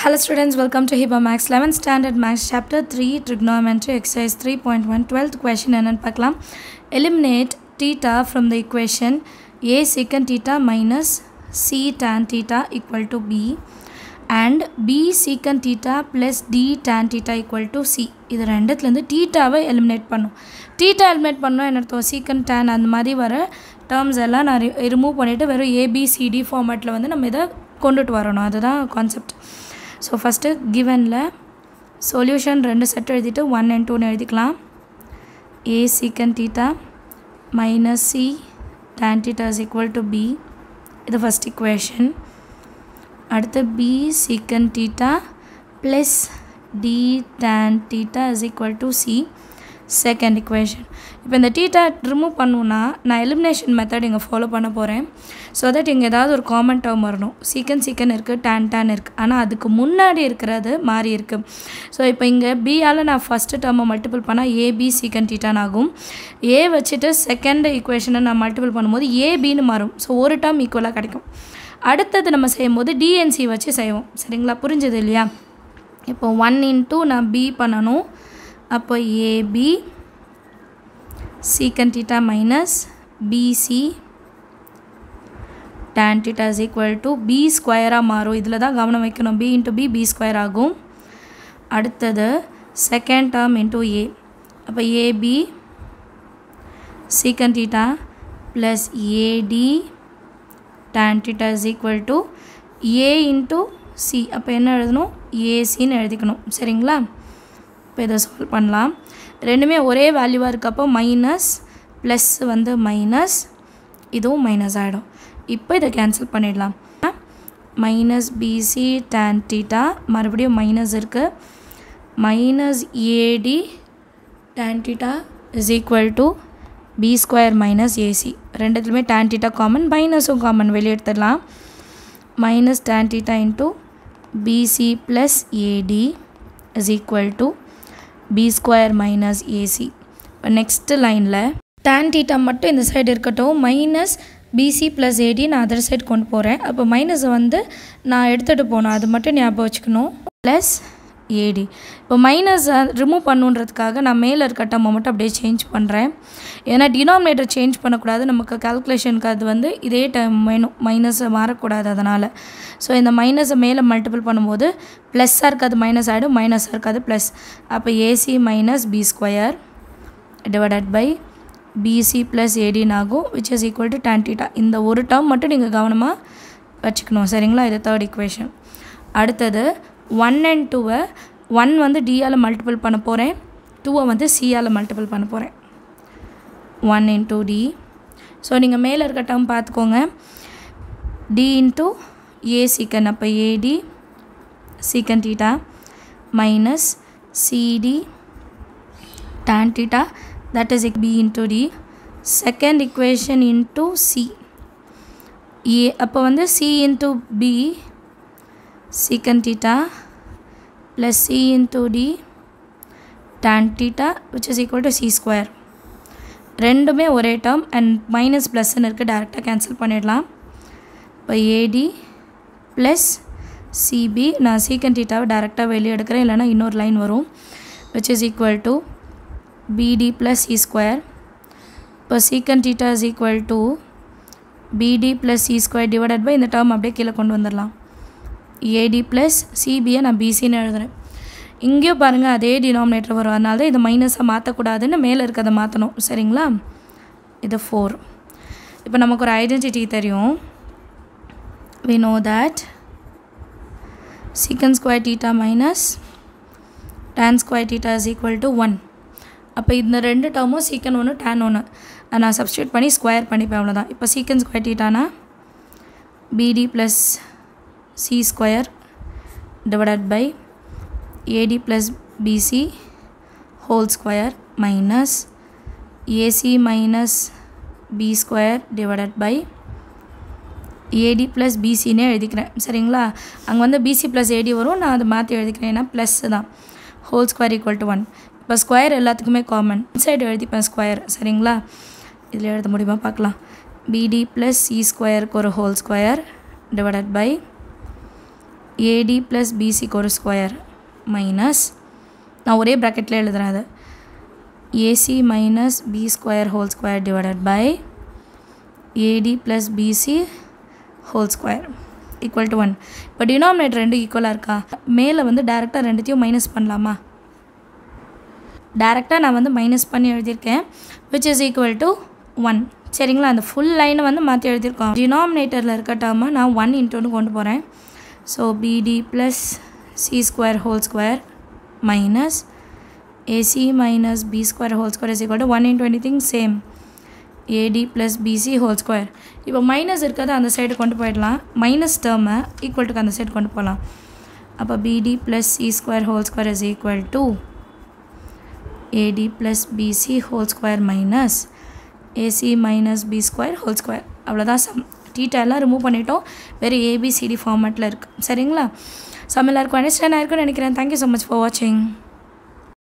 Hello students, welcome to HIBA Max 11 Standard Max Chapter 3 Trigonometry Exercise 3.1 12th question என்னன்னு பார்க்கலாம் Eliminate theta from the equation a secant theta minus c tan theta equal to b and b secant theta plus d tan theta equal to c இது ரெண்டுத்துலேருந்து தீட்டாவை eliminate பண்ணும் theta eliminate பண்ணோம் என்ன அர்த்தம் சீக்கன் tan அந்த மாதிரி வர டேர்ம்ஸ் எல்லாம் நான் ரிமூவ் பண்ணிவிட்டு வெறும் ஏபிசிடி ஃபார்மேட்டில் வந்து நம்ம இதை கொண்டுட்டு வரணும் அதுதான் கான்செப்ட் ஸோ ஃபஸ்ட்டு கிவனில் சொல்யூஷன் ரெண்டு செட் எழுதிட்டு ஒன் அண்ட் டூன்னு எழுதிக்கலாம். A secant theta minus C tan theta is equal to B இது ஃபஸ்ட் இக்குவேஷன் அடுத்து B secant theta plus D tan theta is equal to C second equation இப்போ இந்த theta remove பண்ணுன்னா நான் elimination method இங்கே follow பண்ண போகிறேன் so that இங்கே ஏதாவது ஒரு காமன் டேர்ம் வரணும். சீக்கன் சீக்கன் இருக்குது டேன் டேன் இருக்குது ஆனால் அதுக்கு முன்னாடி இருக்கிறது மாறி இருக்குது ஸோ இப்போ இங்கே பியால் நான் ஃபஸ்ட்டு டேர்மை மல்டிபிள் பண்ணால் ஏபி சீக்கன் டீட்டான் ஆகும். ஏ வச்சுட்டு செகண்ட் ஈக்குவேஷனை நான் மல்டிபிள் பண்ணும்போது ஏபின்னு மாறும். ஸோ ஒரு டேர்ம் ஈக்குவலாக கிடைக்கும். அடுத்தது நம்ம செய்யும்போது டிஎன்சி வச்சு செய்வோம். சரிங்களா? புரிஞ்சது இல்லையா? இப்போ ஒன் இன்ட்டு நான் பி பண்ணணும். அப்போ AB secant theta minus BC tan theta is equal to B ஸ்கொயராக மாறும். இதில் தான் கவனம் வைக்கணும். B into B B square ஆகும். அடுத்தது செகண்ட் டேர்ம் இன்ட்டு ஏ அப்போ AB secant theta plus AD tan theta is equal to A into C அப்போ என்ன எழுதணும்? ஏசின்னு எழுதிக்கணும். சரிங்களா? இப்போ இதை சால்வ் பண்ணலாம். ரெண்டுமே ஒரே வேல்யூவாக இருக்கப்போ மைனஸ் ப்ளஸ் வந்து மைனஸ் இதுவும் மைனஸ் ஆகிடும் இப்போ இதை கேன்சல் பண்ணிடலாம். மைனஸ் பிசி டேன் டீட்டா மறுபடியும் மைனஸ் இருக்குது minus AD tan theta is equal to B square minus AC ரெண்டுத்துலையுமே tan theta common மைனஸும் காமன் வெளியே எடுத்துடலாம். Minus tan theta into BC plus AD is equal to B square minus AC இப்போ next லைனில் tan theta மட்டும் இந்த side இருக்கட்டும். Minus PC plus ஏடி நான் other side கொண்டு போகிறேன் அப்போ மைனஸை வந்து நான் எடுத்துகிட்டு போகணும். அது மட்டும் ஞாபகம் வச்சுக்கணும். ப்ளஸ் ஏடி இப்போ மைனஸை ரிமூவ் பண்ணுன்றதுக்காக நான் மேலே இருக்க டம்மை மட்டும் அப்படியே சேஞ்ச் பண்ணுறேன் ஏன்னா டினாமினேட்டர் சேஞ்ச் பண்ணக்கூடாது. நமக்கு கால்குலேஷனுக்கு அது வந்து இதே டைம் வேணும். மைனஸை மாறக்கூடாது அதனால். ஸோ இந்த மைனஸை மேலே மல்டிபிள் பண்ணும்போது ப்ளஸ்ஸாக இருக்காது மைனஸ் ஆகிடும் மைனஸாக இருக்காது ப்ளஸ் அப்போ AC minus B square divided by BC plus ஏடின் ஆகும் which is equal to tan theta இந்த ஒரு டேர்ம் மட்டும் நீங்கள் கவனமாக வச்சுக்கணும். சரிங்களா? இது தேர்ட் இக்குவேஷன் அடுத்தது ஒன் அண்ட் டூவை ஒன் வந்து டியால் மல்டிபிள் பண்ண போகிறேன் டூவை வந்து சியால் மல்டிபிள் பண்ண போகிறேன் ஒன் இன்டூ டி ஸோ நீங்கள் மேலே இருக்க டேர்ம் பார்த்துக்கோங்க டி இன்ட்டு ஏ சீக்கன் அப்போ AD secant theta minus CD tan theta that is b into d. Second equation into c. A அப்போ வந்து c into b secant theta plus c into d tan theta which is equal to c square. ரெண்டுமே ஒரே term and minus ப்ளஸ்ன்னு இருக்குது டேரெக்டாக cancel பண்ணிடலாம். இப்போ ஏடி plus CP நான் சீக்கன் டீட்டாவை டேரெக்டாக வெளியே எடுக்கிறேன். இல்லைனா இன்னொரு லைன் வரும் which is equal to BD plus C square இப்போ secant theta is equal to BD plus C square divided by இந்த டேர்ம் அப்படியே கீழே கொண்டு வந்துடலாம். ஏடி ப்ளஸ் சிபியை நான் பிசின்னு எழுதுகிறேன் இங்கேயும் பாருங்கள் அதே டினாமினேட்டர் வரும். அதனால தான் இதை மைனஸாக மாற்றக்கூடாதுன்னு மேலே இருக்கிறத மாற்றணும் சரிங்களா? இது ஃபோர் இப்போ நமக்கு ஒரு ஐடென்டிட்டி தெரியும். We know that secant square theta minus tan square theta is equal to 1 அப்போ இந்த ரெண்டு டேர்மும் சீக்கன் ஒன்று டேன் ஒன்று நான் சப்ஸ்டியூட் பண்ணி ஸ்கொயர் பண்ணிப்பேன் அவ்வளோதான் இப்போ சீக்கன் square டீட்டானா BD plus C square divided by AD plus BC whole square minus AC minus B square divided by AD plus பிசின்னே எழுதிக்கிறேன். சரிங்களா? அங்கே வந்து பிசி ப்ளஸ் ஏடி வரும். நான் அதை மாற்றி எழுதிக்கிறேன். ஏன்னா ப்ளஸ் தான். Whole square equal to one இப்போ ஸ்கொயர் எல்லாத்துக்குமே காமன் சைடு எழுதிப்பேன் ஸ்கொயர் சரிங்களா? இதில் எழுத முடியுமா? பார்க்கலாம். பிடி ப்ளஸ் சி ஸ்கொயருக்கு ஒரு whole square divided by AD plus பிசிக்கு ஒரு ஸ்கொயர் மைனஸ் நான் ஒரே ப்ராக்கெட்டில் எழுதுகிறேன் அது. AC minus B square whole square divided by AD plus BC whole square equal to one இப்போ டினாமினேட்டர் ரெண்டு ஈக்குவலாக இருக்கா? மேலே வந்து டேரெக்டாக ரெண்டுத்தையும் மைனஸ் பண்ணலாமா? டேரெக்டாக நான் வந்து மைனஸ் பண்ணி எழுதியிருக்கேன் which is equal to one சரிங்களா? அந்த ஃபுல் லைனை வந்து மாற்றி எழுதியிருக்கோம். டினாமினேட்டரில் இருக்க டேர்மை நான் ஒன் இன்ட்டுன்னு கொண்டு போகிறேன் so BD plus C square whole square minus AC minus B square whole square is equal to one into anything same AD plus BC whole square இப்போ மைனஸ் இருக்கிறத அந்த சைடு கொண்டு போயிடலாம். மைனஸ் டேர்மை ஈக்குவல்டுக்கு அந்த சைடு கொண்டு போகலாம். அப்போ BD plus C square whole square is equal to AD plus BC whole square minus AC minus B square whole square அவ்வளோதான் சம் டீட்டா எல்லாம் ரிமூவ் பண்ணிட்டோம். வெறும் ஏபிசிடி ஃபார்மேட்டில் இருக்குது சரிங்களா? ஸோ எல்லாருக்கும் அண்டர்ஸ்டாண்ட் ஆயிருக்கும்னு நினைக்கிறேன். தேங்க்யூ ஸோ மச் ஃபார் வாட்சிங்